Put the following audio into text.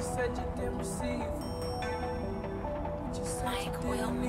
you said you didn't receive. But you